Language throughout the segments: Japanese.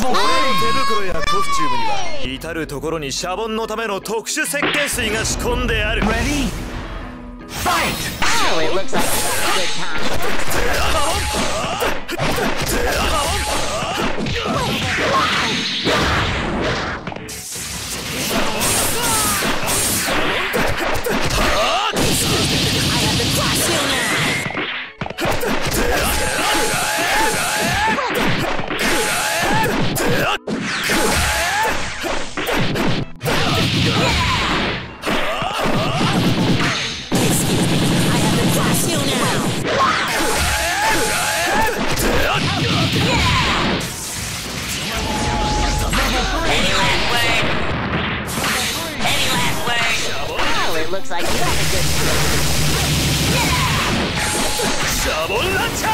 手袋やコスチュームには至る所にシャボンのための特殊設計水が仕込んである。シャボンランチャー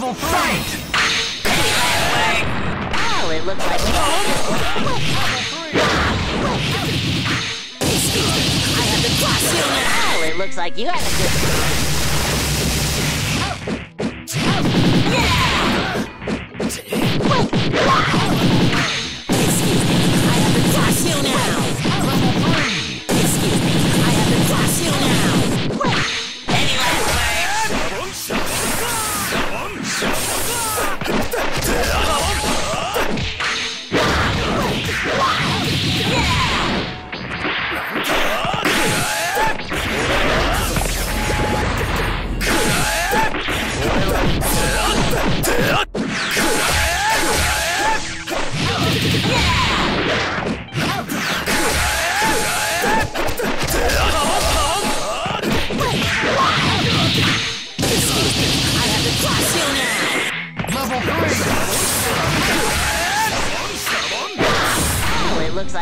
level! Oh, it looks like... I have the cross unit! Oh, it looks like you have a good... Oh. Yeah!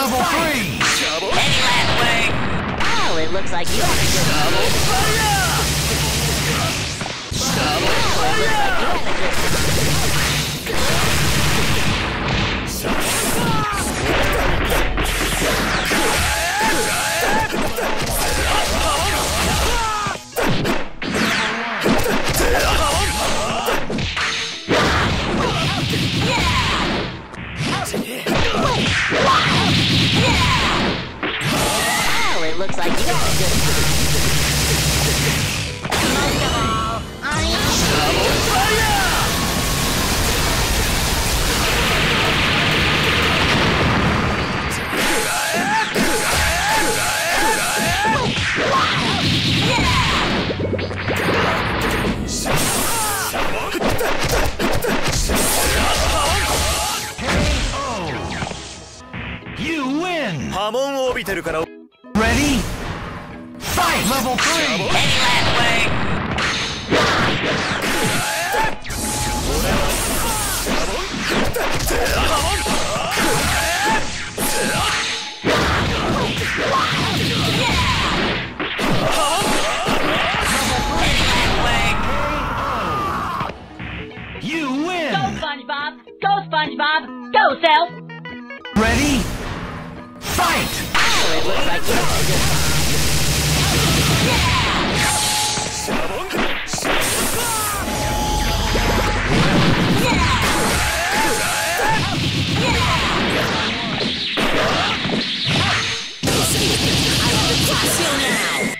level three! Any last way! Oh, it looks like you ought a good Double fire! Double fire! looks like you got a good group. Most of all, I am... Shovel fire! You win! 波紋を帯びてるから Go, Cell! Ready? Fight! I will crush you now!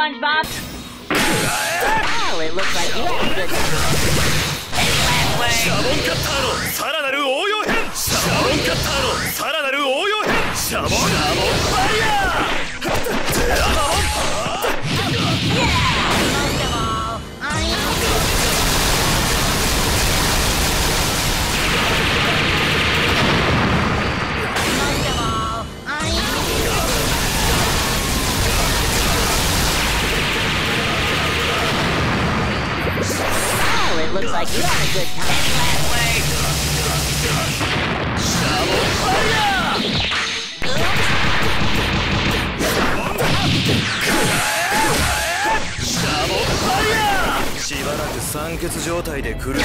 SpongeBob! Oh, it looks like you had a good time. シャボンカッターのさらなる応用編シャボンカッターのさらなる応用編シャボンシャボンファイヤー欠状態で苦しんでシ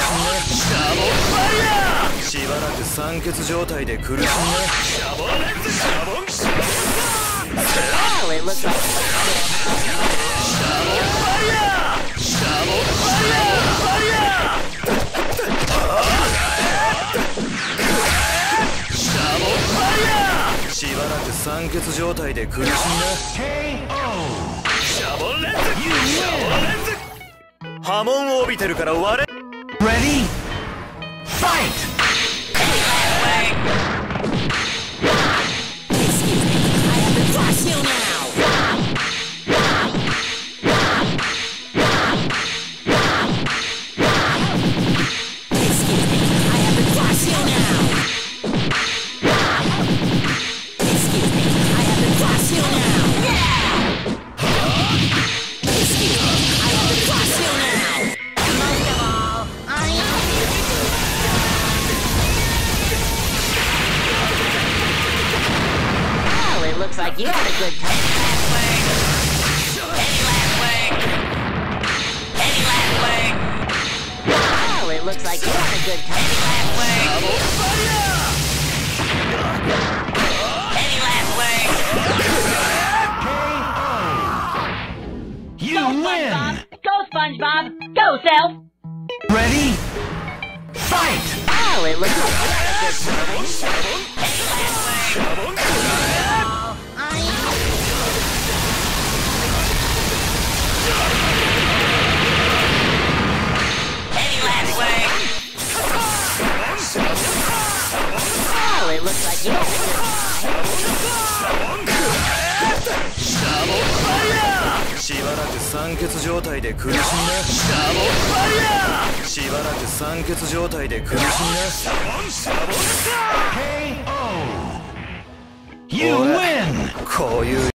ャボンファイヤーしばらく酸欠状態で苦しんでシャボンレッツシャボンシャボン Oh, it looks like シャボンファイヤーシャボンファイヤーファイヤーシャボンファイヤーしばらく酸欠状態で苦しんで KO! シャボンレッツシャボンレッツ波紋を帯びてるから割れ Ready? Fight! Like you had a good time. You Go, win! SpongeBob! Go, SpongeBob! Go, Self! Ready? Fight! Oh, it looks like you had a good time. しばらく酸欠状態で苦しんなダボファイヤーしばらく酸欠状態で苦しんな KO! You ほら win! こういう